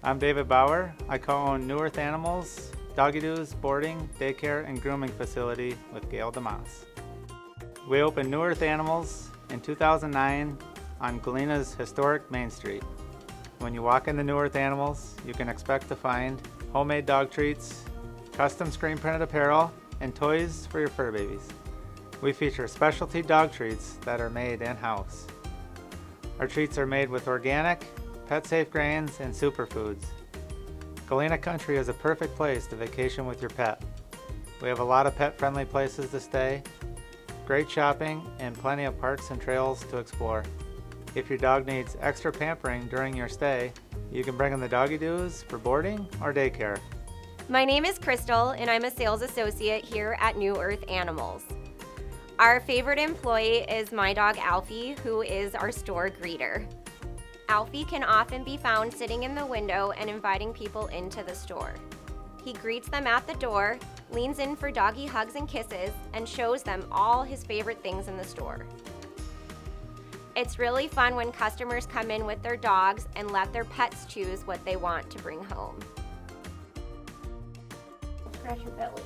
I'm David Bauer. I co-own New Earth Animals, Doggy Doos, boarding, daycare, and grooming facility with Gail DeMoss. We opened New Earth Animals in 2009 on Galena's historic Main Street. When you walk into New Earth Animals, you can expect to find homemade dog treats, custom screen printed apparel, and toys for your fur babies. We feature specialty dog treats that are made in-house. Our treats are made with organic, pet-safe grains, and superfoods. Galena Country is a perfect place to vacation with your pet. We have a lot of pet-friendly places to stay, great shopping, and plenty of parks and trails to explore. If your dog needs extra pampering during your stay, you can bring in the doggy doos for boarding or daycare. My name is Crystal, and I'm a sales associate here at New Earth Animals. Our favorite employee is my dog Alfie, who is our store greeter. Alfie can often be found sitting in the window and inviting people into the store. He greets them at the door, leans in for doggy hugs and kisses, and shows them all his favorite things in the store. It's really fun when customers come in with their dogs and let their pets choose what they want to bring home. Scratch your belly.